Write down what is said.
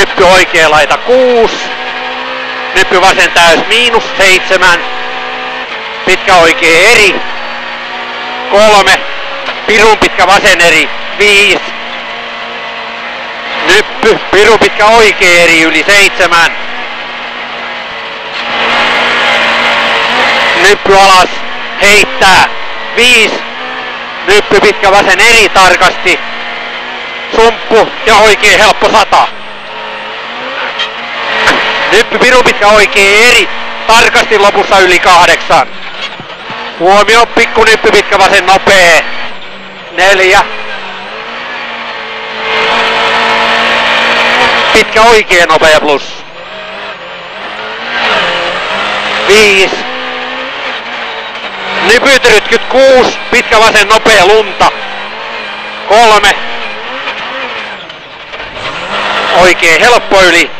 Nyppy oikea laita 6. Nyppy vasen täys miinus 7. Pitkä oikea eri 3. Pirun pitkä vasen eri 5. Nyppy, piru pitkä oikea eri yli 7. Nyppy alas, heittää 5. Nyppy pitkä vasen eri tarkasti. Sumppu ja oikein helppo 100. Hyppy pirun pitkä oikein eri. Tarkasti lopussa yli kahdeksan. Huomio, pikku nyppy pitkä vasen nopee. Neljä. Pitkä oikein nopea plus. Viisi. Nypytyrytkyt kuusi. Pitkä vasen nopea lunta. Kolme. Oikein helppo yli.